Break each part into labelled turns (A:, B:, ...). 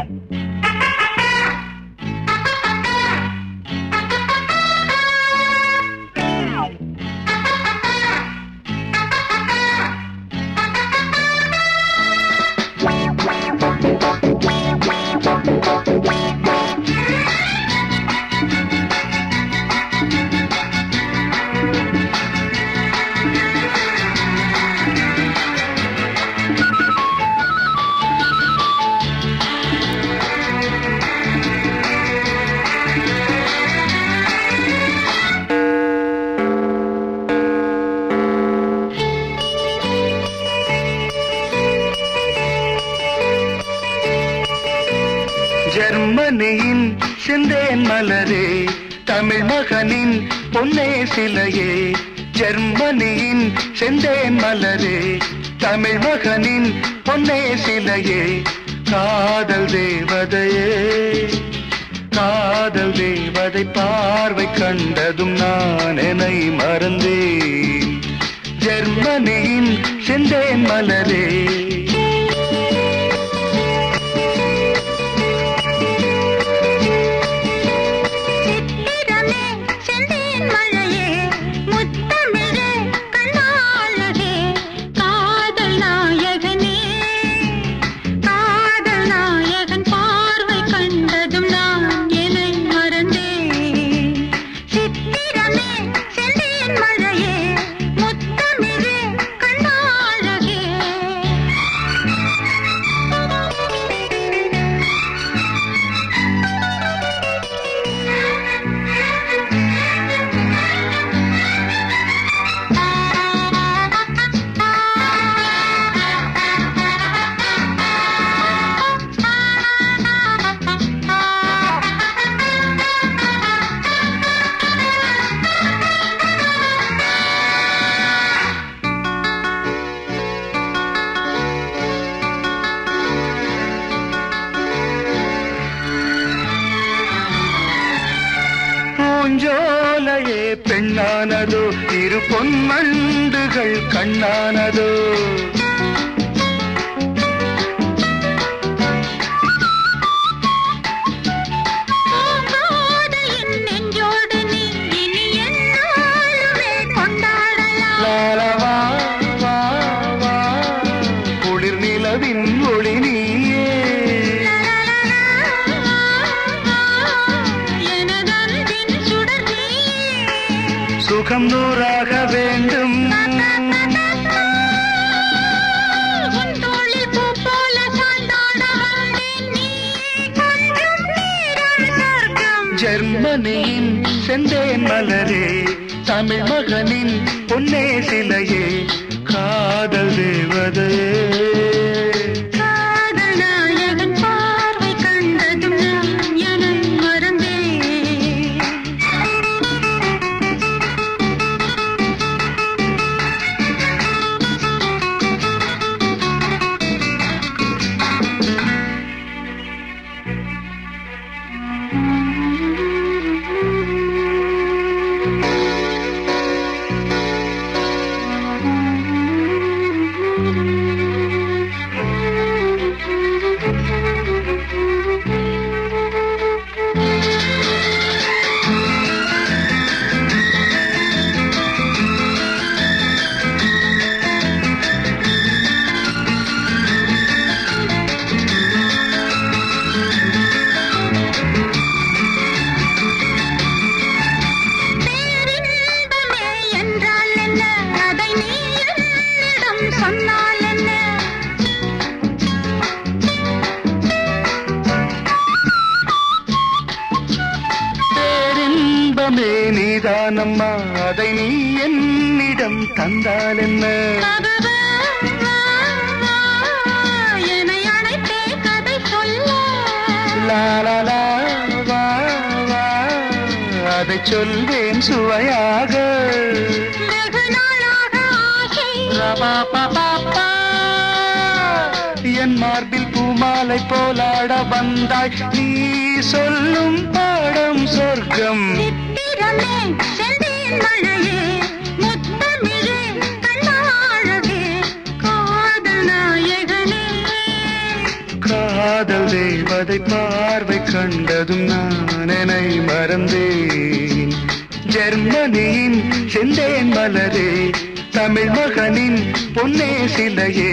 A: ஜெர்மனியின் கண்டேன் மலரே தமிழ் மகனின் பொன்னே சிலையே. காதல் தேவதையே காதல் தேவதை பார்வை கண்டதும் மகனின் செந்தேன் மலரே தமிழ் மகனின் பொன்னே சிலையே காதல்
B: தேவதே. என்னிடம்
A: தந்தால் என்ன? அதை சொல்வேன் சுவையாக.
B: வெகு
A: மார்பில் பூமாலை போலாட வந்தாய். நீ சொல்லும் பாடம் சொர்க்கம்.
B: காதல் தேவதை பார்வை கண்டதும் நான் என்னை மறந்தேன். ஜெர்மனியின் செந்தேன் மலரே தமிழ் மகனின் பொன்னே சிலையே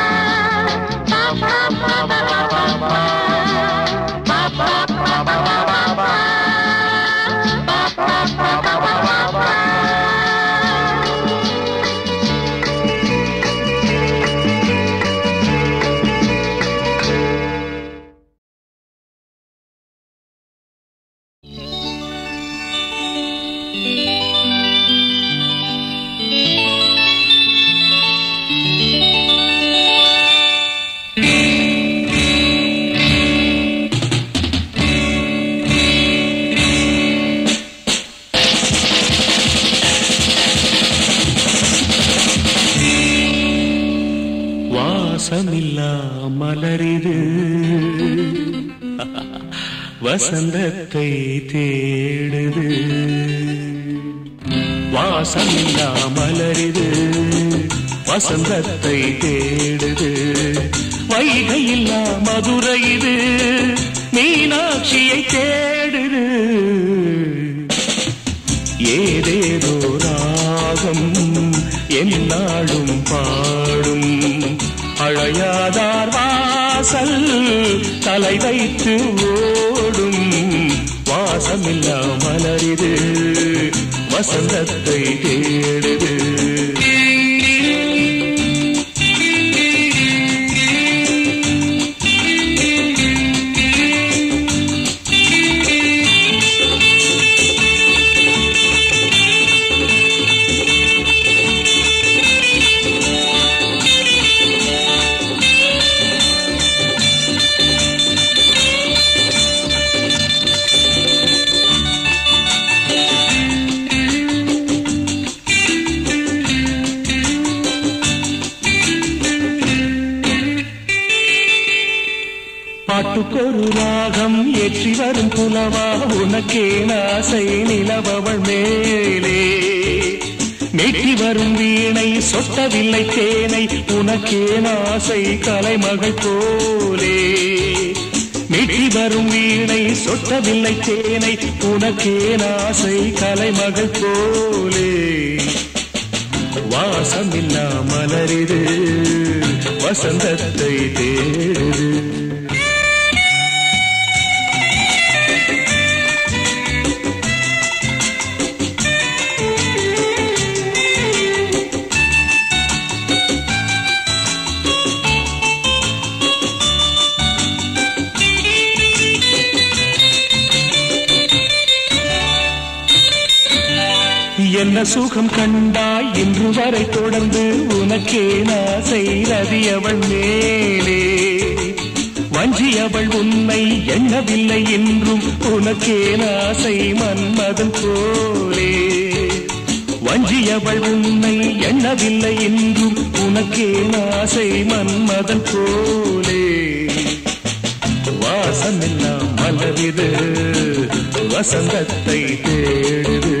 A: வசந்தத்தை தேடுது. வாசமில்லா மலரிது. வசந்தத்தை தேடுது. வைகையில்லா மதுரை இது மீனாட்சியை தேடுது. ஏதேதோ ராகம் என்னாடும் பாடும். அழையாதார் வாசல் தலை வைத்து ஓ மலரிது வசந்தத்தை தேடுது. பாட்டுக்கொரு ராகம் ஏற்றி வரும் புலவா உனக்கே நாசை நிலவவள் மேலே. மெட்டி வரும் வீணை சொட்டவில்லை தேனை உனக்கே நாசை கலைமகள் போலே. மெட்டி வரும் வீணை சொட்டவில்லை தேனை உனக்கே நாசை கலைமகள் போலே. வாசமில்லா மலரிது வசந்தத்தை தேடுது என்ன சுகம் கண்டாய்? இன்று வரை தொடர்ந்து உனக்கே நான் நாசை அவள் மேலே வஞ்சியவள் உன்னை எண்ணவில்லை என்றும் உனக்கே நாசை மன்மதன் போலே? வஞ்சியவள் உன்னை எண்ணவில்லை என்றும் உனக்கே நாசை மன்மதன் போலே? வாசமெல்லாம் மலரிது வசந்தத்தை தேடுது.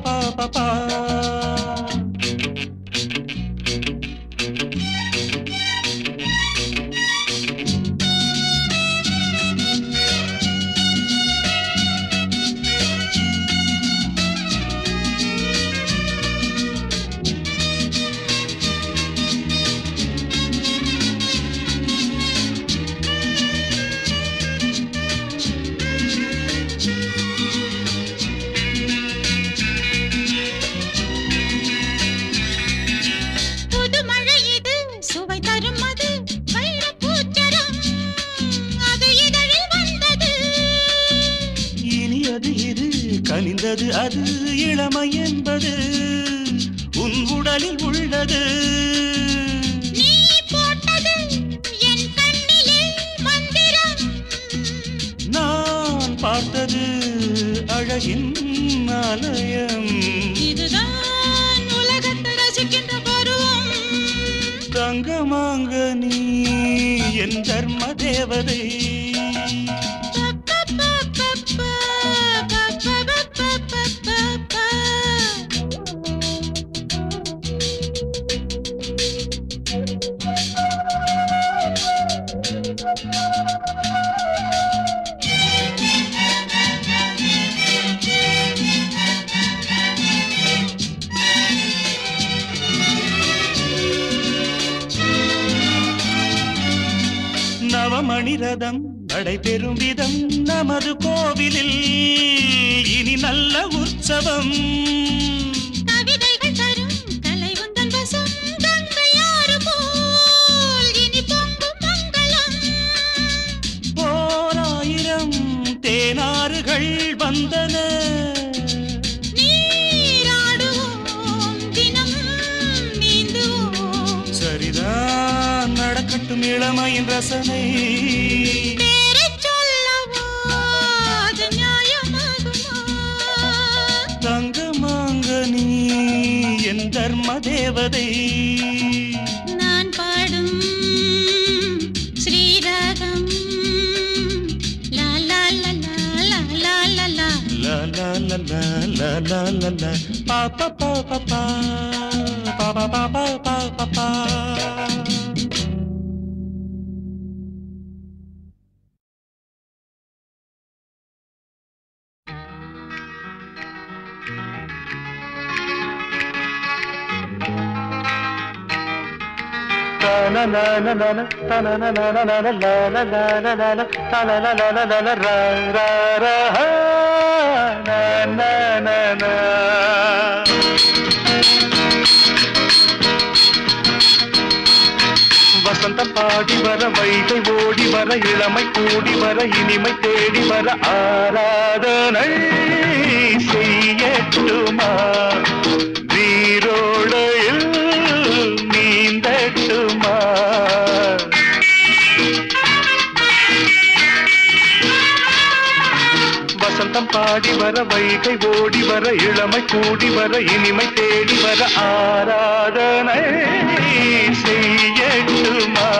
A: pa pa pa pa. இளமை என்பது உன் உடலில் உள்ளது. நான் பார்த்தது அழகின் ஆலயம்.
B: இதுதான் உலகத்தை ரசிக்கின்ற பருவம்.
A: தங்கமாங்க நீ என் தர்ம தேவதை. இளமையின் ரசனை தங்கமாங்க நீ என் தர்ம தேவதை
B: நான் பாடும் ஸ்ரீராகம்
C: பாப்பா பாப்பா பாப்பா பாப்பா பாப்பா
A: வசந்தம் பாடி வர வைகை ஓடி வர இளமை கூடி வர இனிமை தேடி வர ஆராதனை செய்யட்டுமா வீரோடை வசந்தம் பாடி வர வைகை ஓடி வர இளமை கூடி வர இனிமை தேடி வர ஆராதனை செய்யட்டுமா?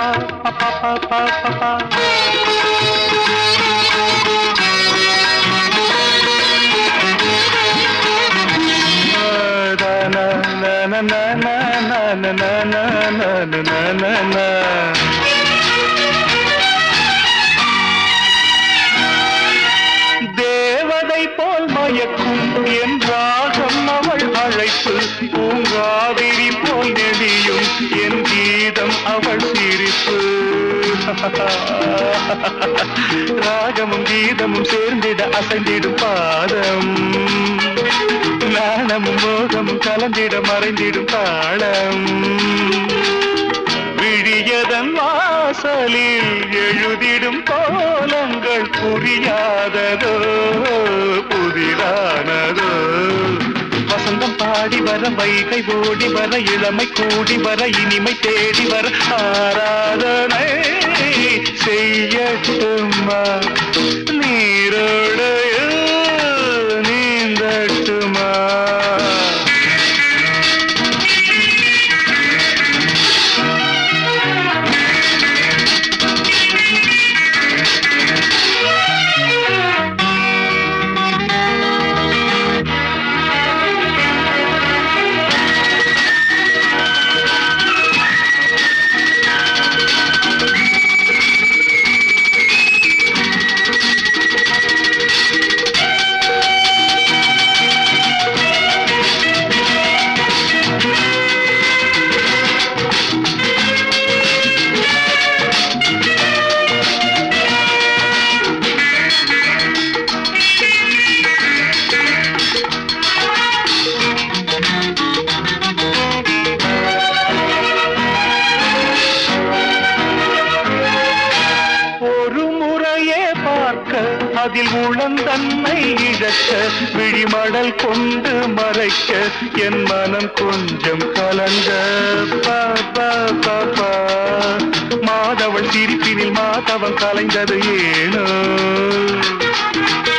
A: pa pa pa pa pa pa pa na na na na na na na na na na na ராகமும் கீதமும் சேர்ந்திட அசைந்திடும் பாதம். நாணமும் மோகமும் கலந்திட மறைந்திடும் தாளம். விழியதன் வாசலில் எழுதிடும் கோலங்கள் புரியாததோ புதிரானதோ வசந்தம் பாடி வர வைகை ஓடி வர இளமை கூடி வர இனிமை தேடி வர ஆராதனை. செய்யட்டுமா? நீரோட கொண்டு மறைக்க என் மனம் கொஞ்சம் கலங்க. பா, பா, சிரிப்பினில் மாதவன் கலைந்தது ஏனோ?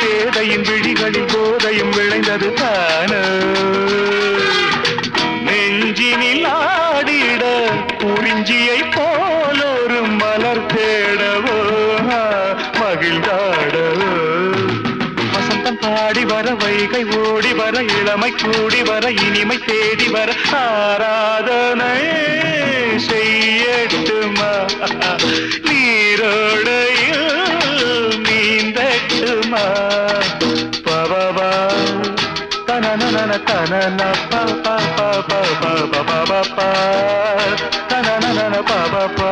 A: சேதையின் விழிகளில் போதையும் விளைந்தது தானோ? இளமை கூடி வர இனிமை தேடி வர ஆராதனை செய்யட்டுமா? நீரோடையில் நீந்தட்டுமா? பவா தனனன தனன ப ப ப ப ப ப.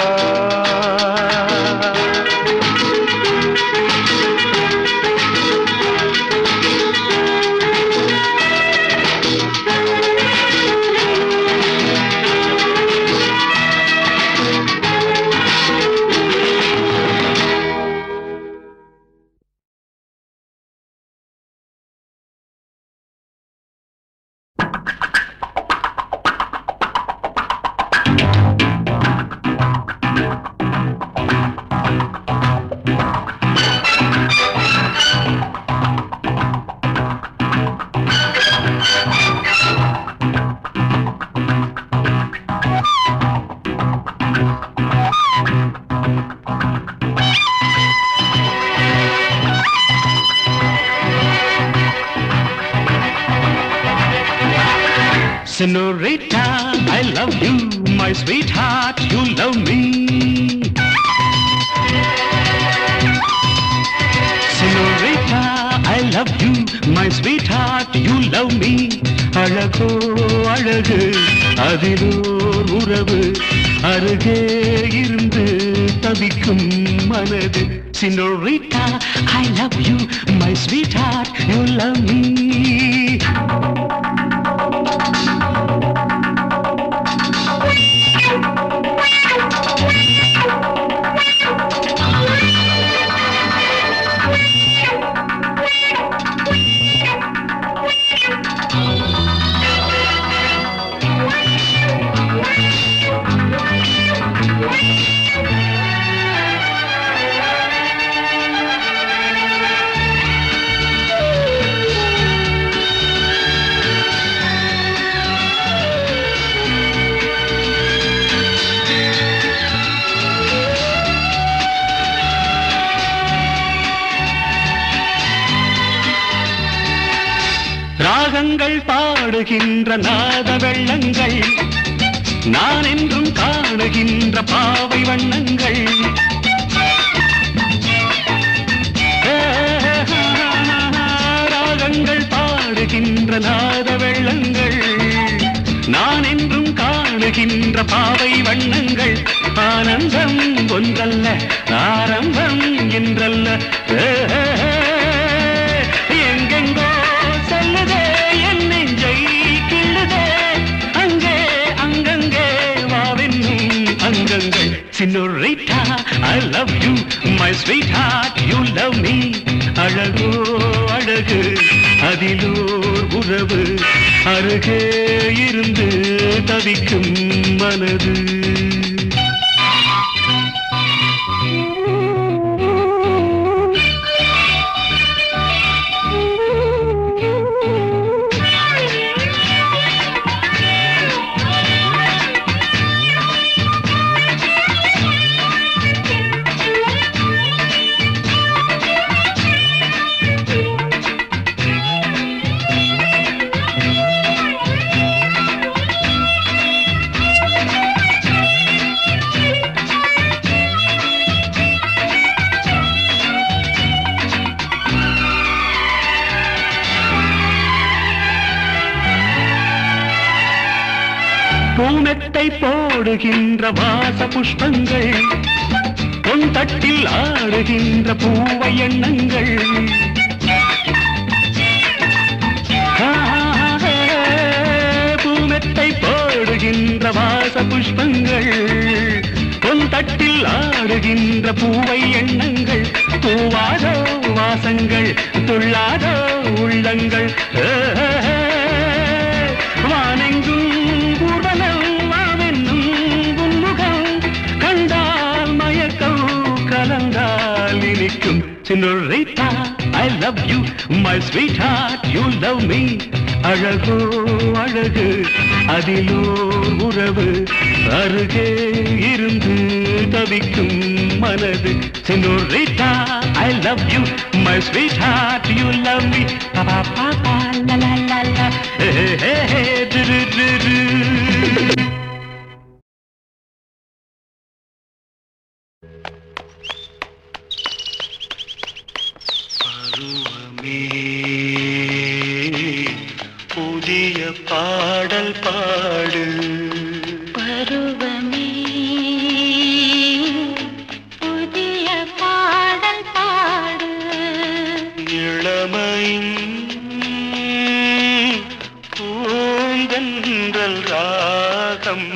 A: Senorita, I love you, my sweetheart, you love me. Senorita, I love you, my sweetheart, you love me. அழகோ அழகு அதிலோர் உறவு அருகே இருந்து தவிக்கும் மனது Senorita, I love you, my sweetheart, you love me. பாடுகின்ற நாத வெள்ளங்கள் நான் என்றும் காணுகின்ற பாவை வண்ணங்கள். ராகங்கள் பாடுகின்ற நாத வெள்ளங்கள் நான் என்றும் காணுகின்ற பாவை வண்ணங்கள். My sweetheart you love me அழகோ அழகு அதிலோர் உறவு. அருகே இருந்து தவிக்கும் மனது. பூமெத்தை போடுகின்ற வாச புஷ்பங்கள் பொன் தட்டில் ஆடுகின்ற பூவை எண்ணங்கள். பூமெத்தை போடுகின்ற வாச புஷ்பங்கள் பொன் தட்டில் ஆடுகின்ற பூவை எண்ணங்கள். பூவாதோ வாசங்கள் துள்ளாதோ உள்ளங்கள். Senorita, I love you, my sweetheart, you love me. அழகோ அழகு அதிலோர் உறவு அருகே இருந்து தவிக்கும் மனது senorita I love you my sweetheart you love me பாப்பா லா
D: லா லா ஹே ஹே
A: திரு பூந்தென்றல் ராகம்.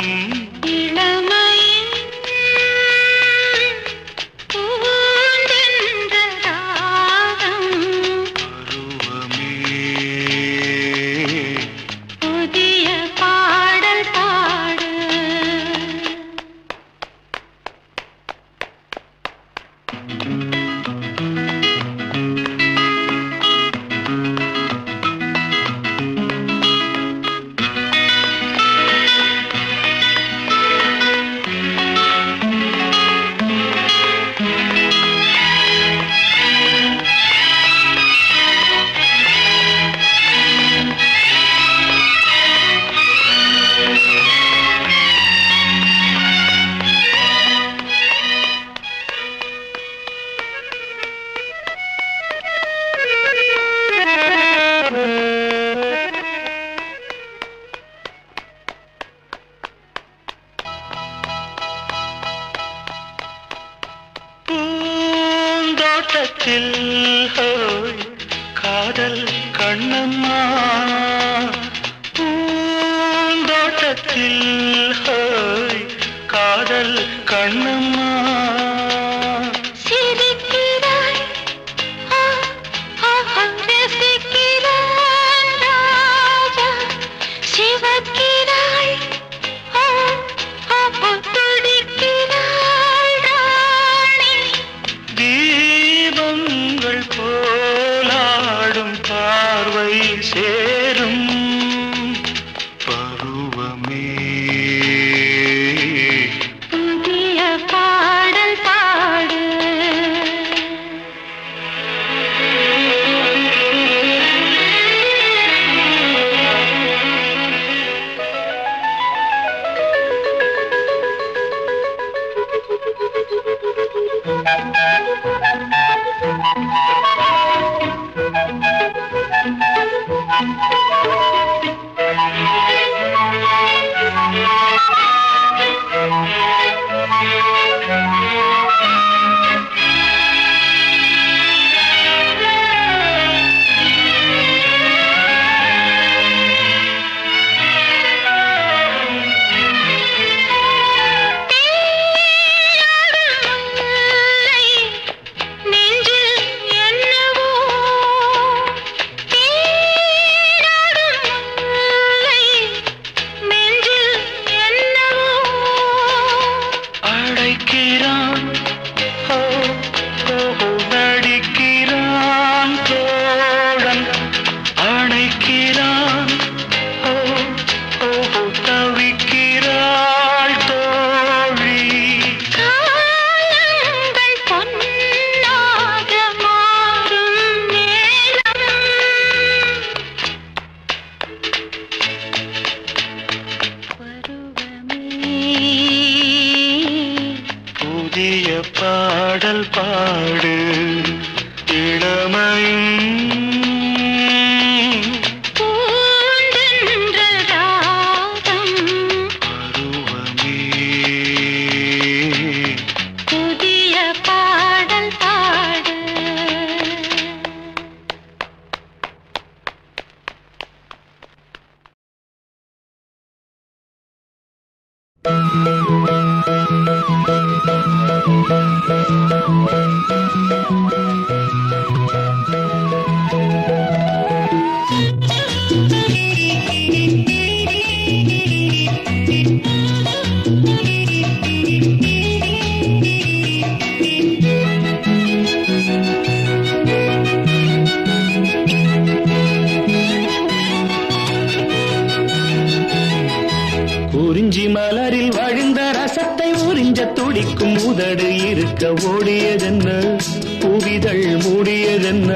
A: வாடியதென்ன புவிதழ் மூடியதென்ன?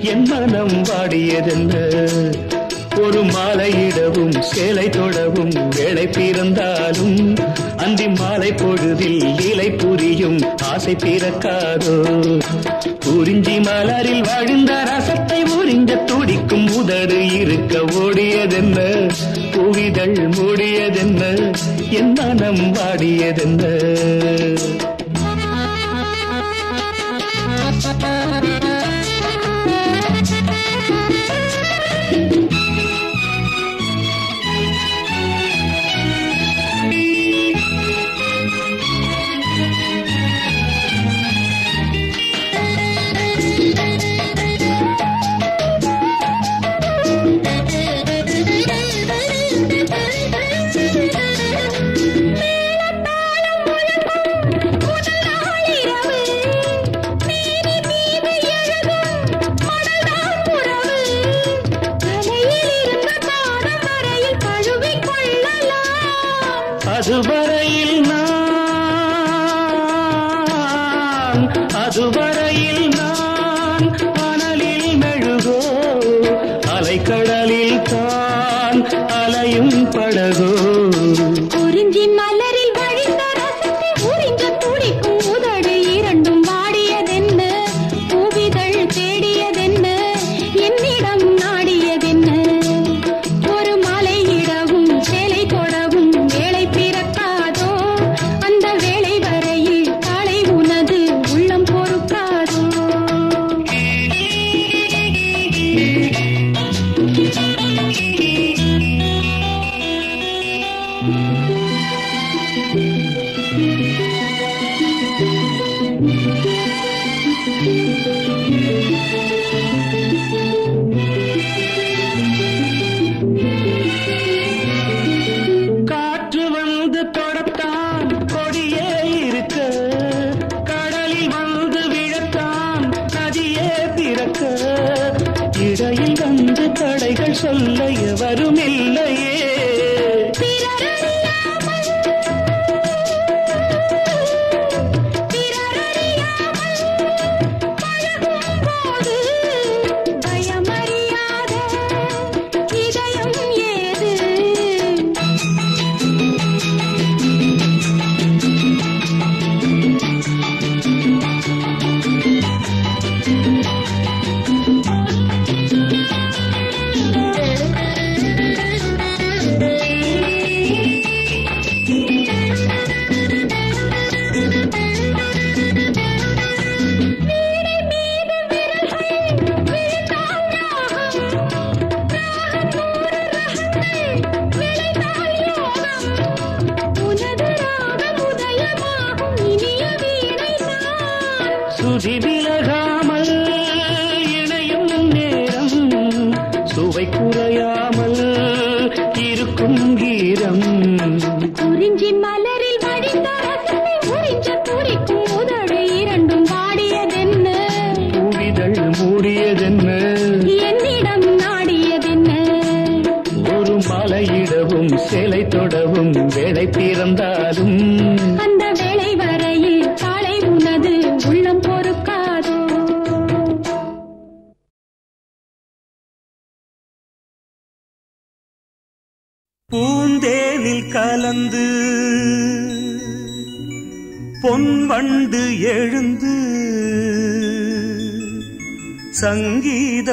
A: என் மனம் வாடியதென்ன ஒரு மாலையிடவும் சேலை தொடவும் வேலை பிறந்தாலும் அந்தி மாலை பொழுதில் இலை புரியும் ஆசை பிறக்காதோ? உறிஞ்சி மலரில் வாழ்ந்த ரசத்தை உறிஞ்ச துடிக்கும் உதடு இருக்க ஓடியதென்ன? புவிதழ் மூடியதென்ன? என் மனம் வாடியதென்ன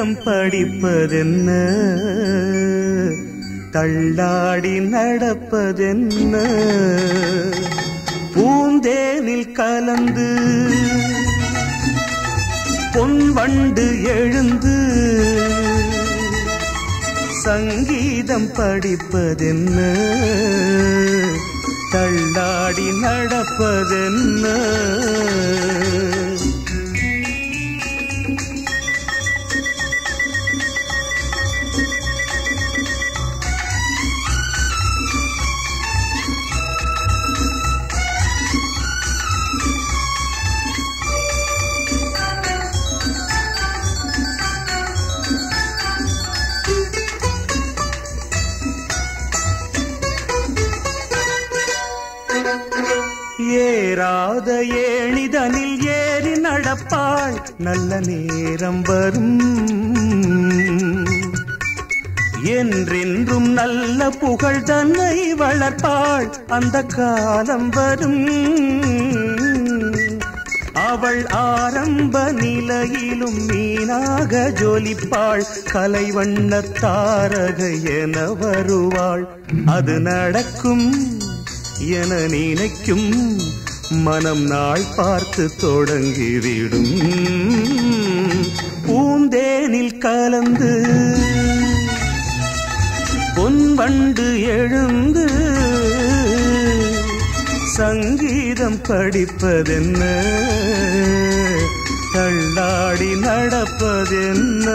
A: வேதம் படிப்பதென்ன? தள்ளாடி நடப்பதென்ன? பூந்தேனில் கலந்து பொன் வண்டு எழுந்து சங்கீதம் படிப்பதென்ன? தள்ளாடி நடப்பதென்ன? நல்ல நேரம் வரும். என்றென்றும் நல்ல புகழ் தன்னை வளர்ப்பாள். அந்த காலம் வரும். அவள் ஆரம்ப நிலையிலும் மீனாக ஜொலிப்பாள். கலைவண்ண தாரக என வருவாள். அது நடக்கும் என நினைக்கும். மனம் நாள் பார்த்து தொடங்கிவிடும். பூந்தேனில் கலந்து பொன்வண்டு எழுந்து சங்கீதம் படிப்பதென்ன? தள்ளாடி நடப்பதென்ன?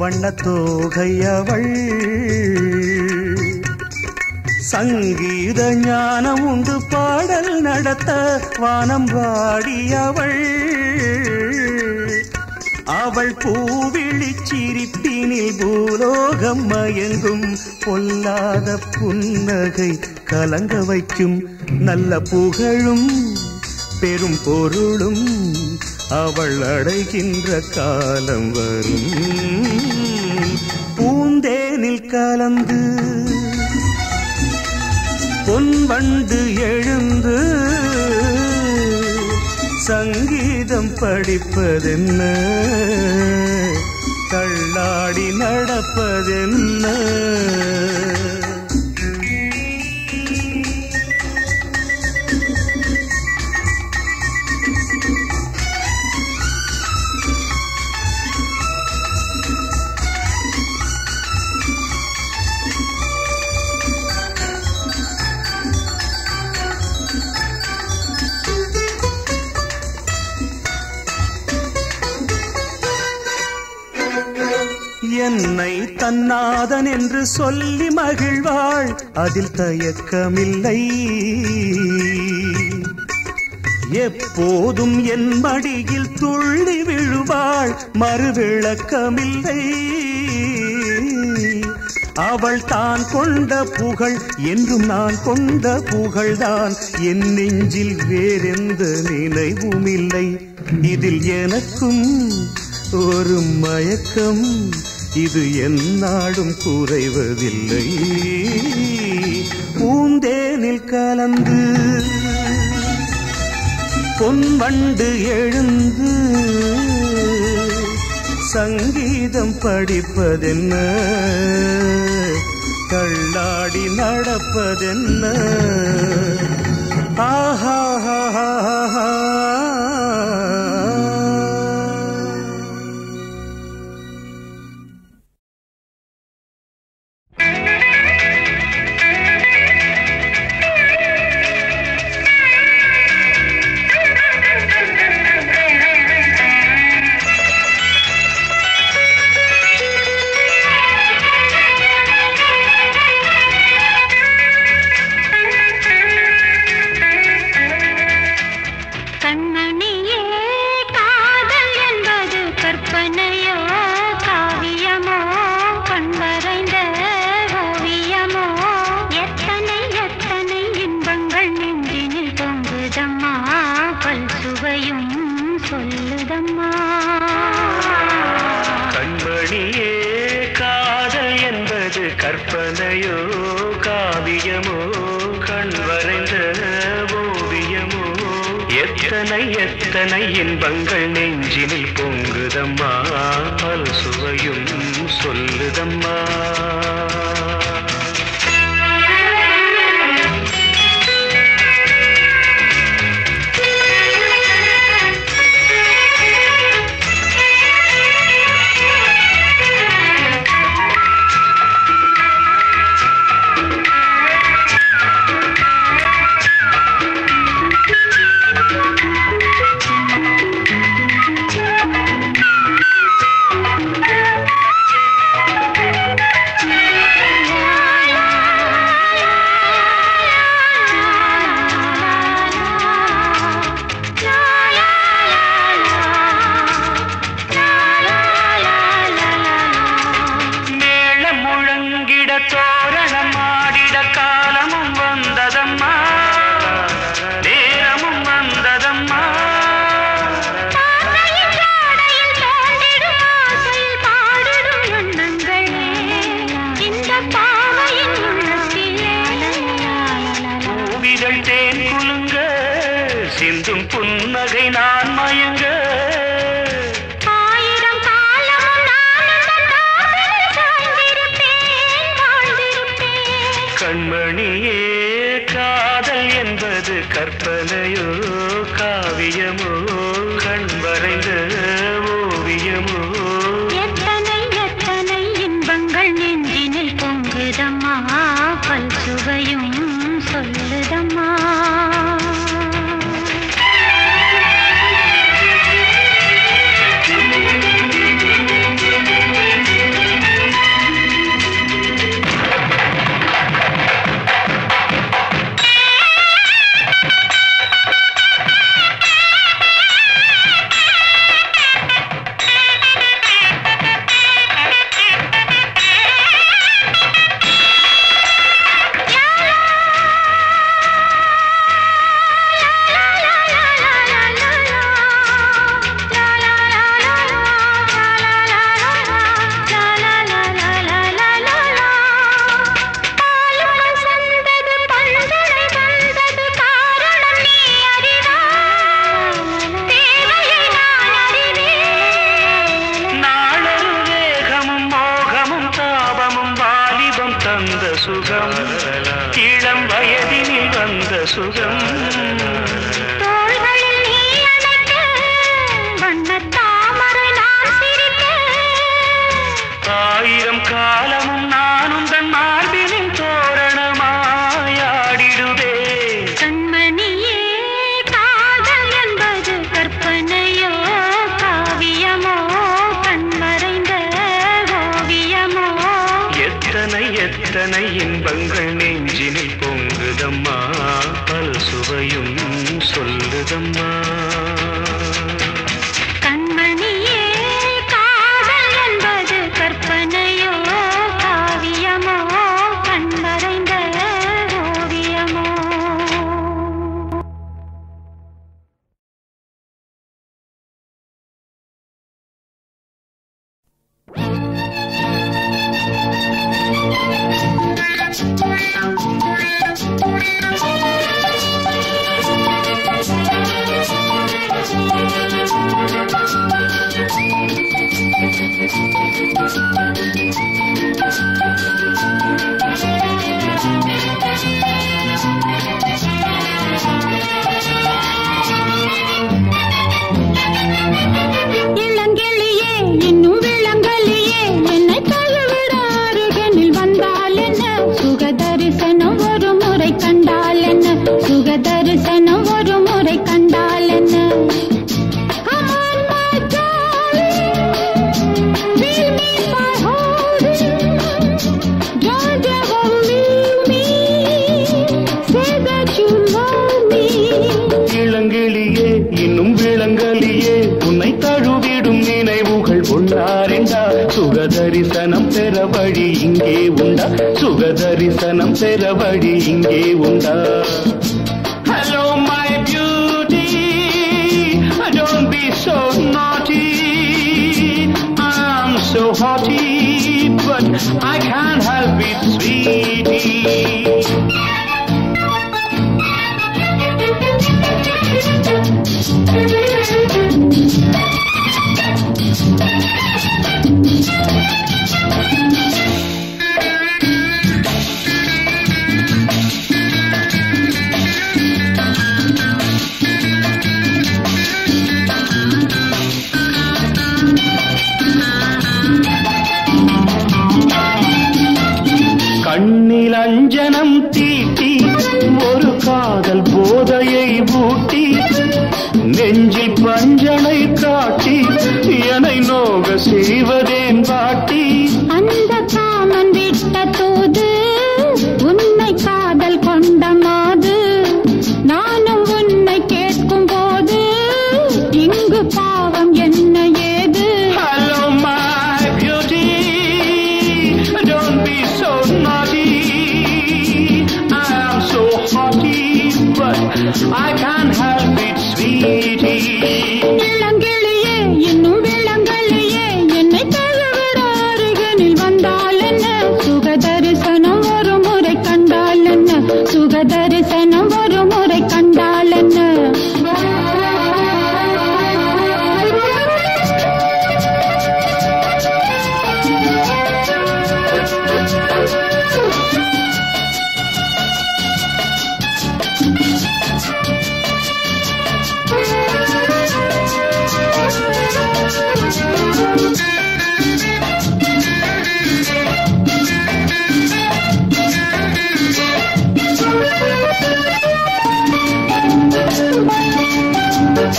A: வண்ணத்தோகையவள். சங்கீத ஞானம் உண்டு பாடல் நடத்த வானம் வாடியவள். அவள் பூவிழி சிரிப்பினில் பூலோகம் மயங்கும் பொல்லாத புன்னகை கலங்க வைக்கும் நல்ல புகழும் பெரும் பொருளும். அவள் அடைகின்ற காலம் வரும். பூந்தேனில் கலந்து பொன் பொன்வண்டு எழுந்து சங்கீதம் படிப்பதென்ன? தள்ளாடி நடப்பதென்ன? உன்னை தன்னாதன் என்று சொல்லி மகிழ்வாள். அதில் தயக்கமில்லை. எப்போதும் என் மடியில் துள்ளி விழுவாள். மறுவிளக்கமில்லை. அவள் தான் கொண்ட புகழ் என்றும் நான் கொண்ட புகழ்தான். என் நெஞ்சில் வேறெந்த நினைவும் இல்லை இதில் எனக்கும் ஒரு மயக்கம். இது என்னாடும் குறைவதில்லை. பூந்தேனில் கலந்து பொன்வண்டு எழுந்து சங்கீதம் படிப்பதென்ன? கள்ளாடி நடப்பதென்ன? ஆஹா.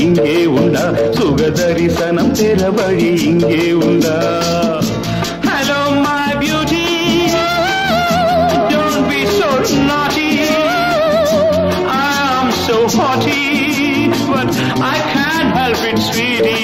A: இங்கே உண்டா சுகதரிசனம் பெற வழி இங்கே உண்டா hello my beauty don't be so naughty I am so hottie but I can help it sweetie